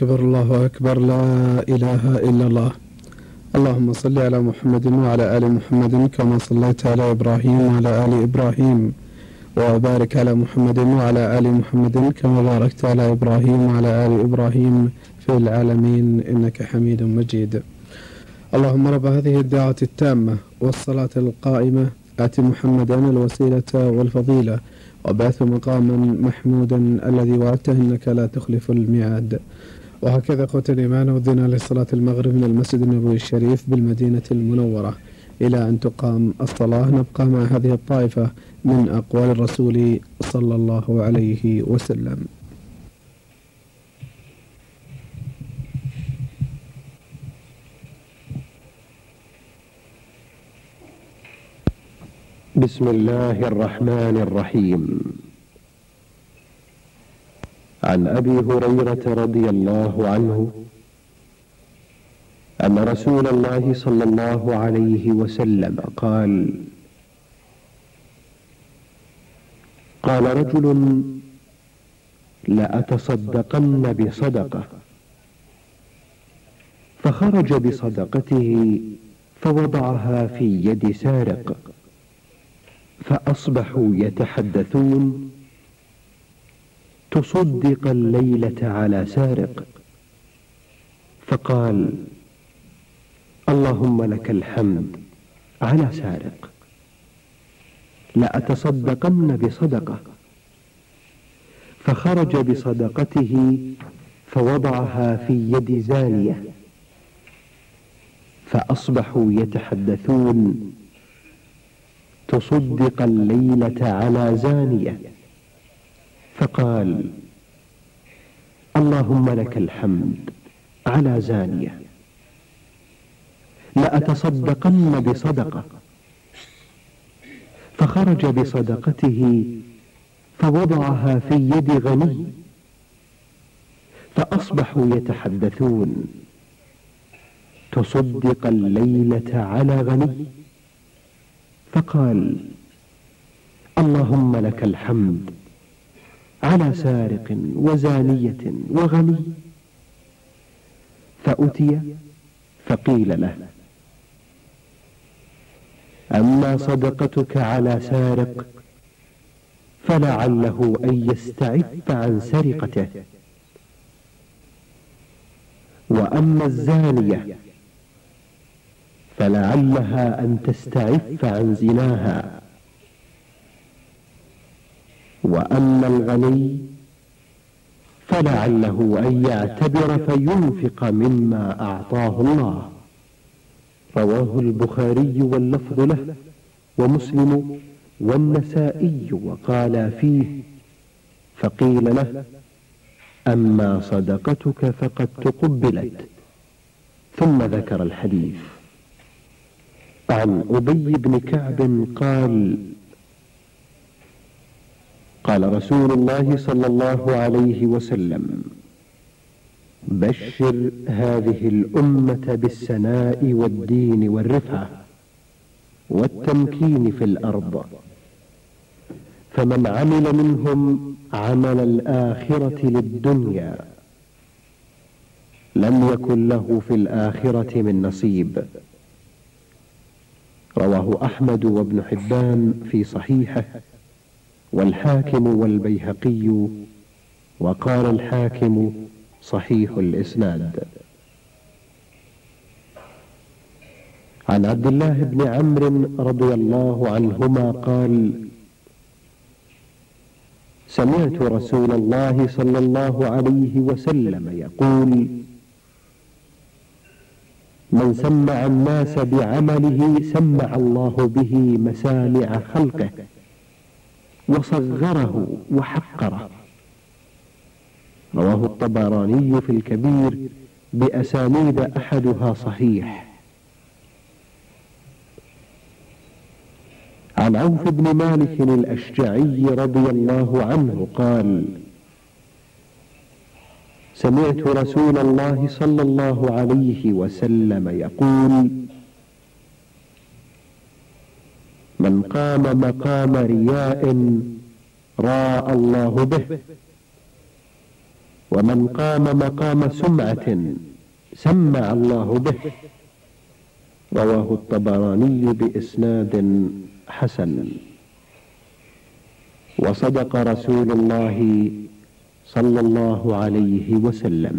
أكبر الله أكبر لا إله إلا الله. اللهم صل على محمد وعلى آل محمد كما صليت على إبراهيم وعلى آل إبراهيم. وبارك على محمد وعلى آل محمد كما باركت على إبراهيم وعلى آل إبراهيم في العالمين. إنك حميد مجيد. اللهم رب هذه الدعوة التامة والصلاة القائمة. آت محمدا الوسيلة والفضيلة. وبعث مقاما محمودا الذي وعدته إنك لا تخلف الميعاد. وهكذا أخوة الإيمان ودنا لصلاة المغرب من المسجد النبوي الشريف بالمدينة المنورة إلى أن تقام الصلاة. نبقى مع هذه الطائفة من أقوال الرسول صلى الله عليه وسلم. بسم الله الرحمن الرحيم. عن أبي هريرة رضي الله عنه أن رسول الله صلى الله عليه وسلم قال قال رجل لأتصدقن بصدقة. فخرج بصدقته فوضعها في يد سارق فأصبحوا يتحدثون تصدق الليلة على سارق. فقال اللهم لك الحمد على سارق. لأتصدقن بصدقة. فخرج بصدقته فوضعها في يد زانية. فأصبحوا يتحدثون تصدق الليلة على زانية. فقال اللهم لك الحمد على زانية. لأتصدقن بصدقة. فخرج بصدقته فوضعها في يد غني فأصبحوا يتحدثون. تصدق الليلة على غني. فقال اللهم لك الحمد على سارق وزانية وغني. فأتي فقيل له أما صدقتك على سارق فلعله أن يستعف عن سرقته. وأما الزانية فلعلها أن تستعف عن زناها. وأما الغني فلعله أن يعتبر فينفق مما أعطاه الله. رواه البخاري واللفظ له ومسلم والنسائي وقال فيه فقيل له أما صدقتك فقد تقبلت. ثم ذكر الحديث. عن أبي بن كعب قال قال رسول الله صلى الله عليه وسلم بشر هذه الأمة بالسناء والدين والرفعة والتمكين في الأرض فمن عمل منهم عمل الآخرة للدنيا لم يكن له في الآخرة من نصيب. رواه أحمد وابن حبان في صحيحه. والحاكم والبيهقي وقال الحاكم صحيح الإسناد. عن عبد الله بن عمرو رضي الله عنهما قال سمعت رسول الله صلى الله عليه وسلم يقول من سمع الناس بعمله سمع الله به مسامع خلقه. وصغره وحقره. رواه الطبراني في الكبير بأسانيد أحدها صحيح. عن عوف بن مالك الأشجعي رضي الله عنه قال سمعت رسول الله صلى الله عليه وسلم يقول من قام مقام رياء راى الله به. ومن قام مقام سمعة سمع الله به. رواه الطبراني بإسناد حسن. وصدق رسول الله صلى الله عليه وسلم.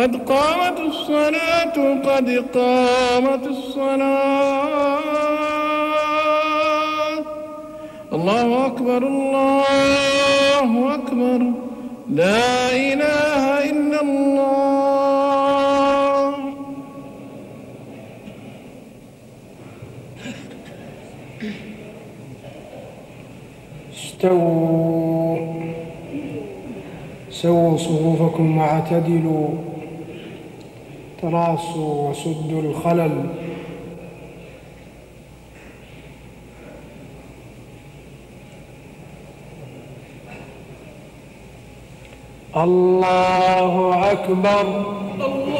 قد قامت الصلاة قد قامت الصلاة. الله أكبر الله أكبر. لا إله إلا الله. استووا. سووا صفوفكم وأعتدلوا. تراصوا وسدوا الخلل. الله أكبر. الله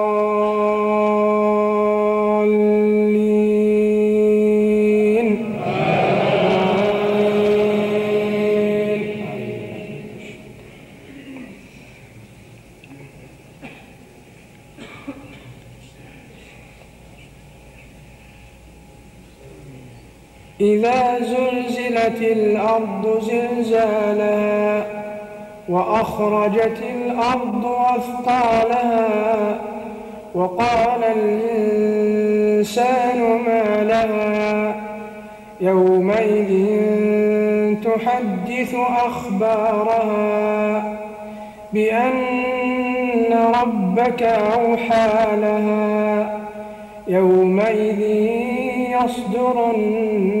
زلزلت الأرض زلزالها وأخرجت الأرض أثقالها وقال الإنسان ما لها؟ يومئذ تحدث أخبارها بأن ربك أوحى لها. يومئذ يصدر الناس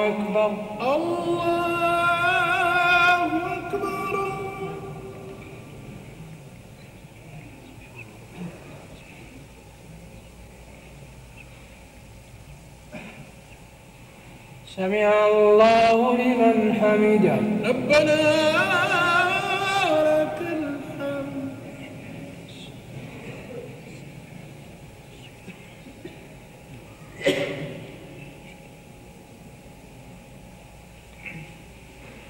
سمع الله لمن حمده. ربنا لك الحمد.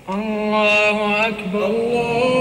الله أكبر. الله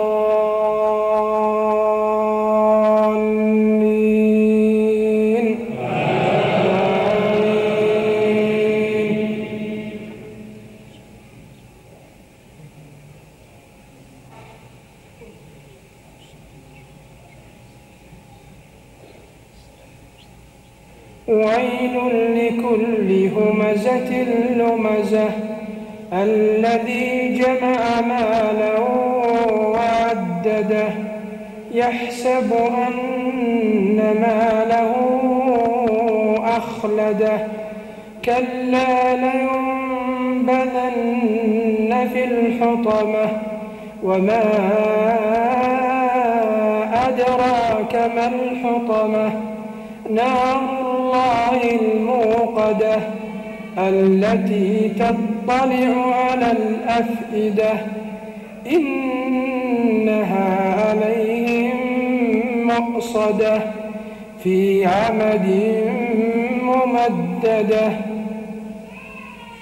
لكل همزة لمزة الذي جمع مالا وعدده يحسب أن ماله أخلده كلا لينبذن في الحطمة وما أدراك ما الحطمة نار الله الموقدة التي تطلع على الأفئدة. إنها عليهم مقصدة في عمد ممددة.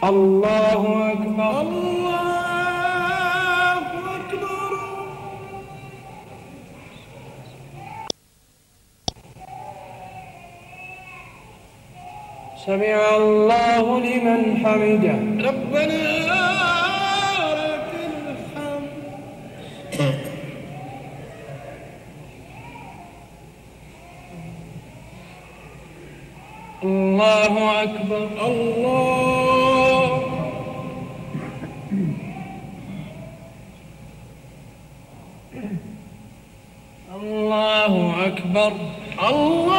الله أكبر. الله سمع الله لمن حمده. ربنا لك الحمد الله أكبر. الله. الله أكبر. الله.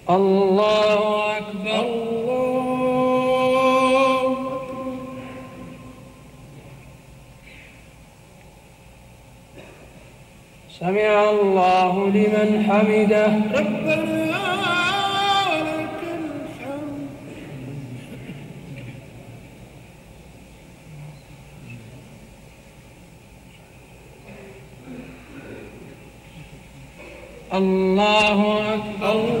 الله أكبر. الله سمع الله لمن حمده. ربنا ولك الحمد. الله أكبر. الله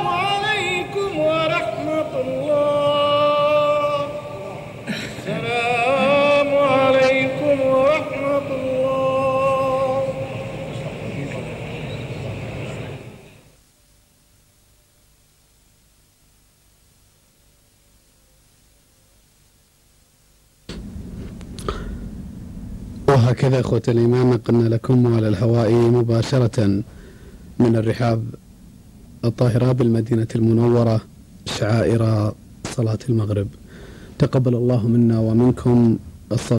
وهكذا إخوة الإيمان نقلنا لكم على الهواء مباشرة من الرحاب الطاهرة بالمدينة المنورة شعائر صلاة المغرب. تقبل الله منا ومنكم الصلاة.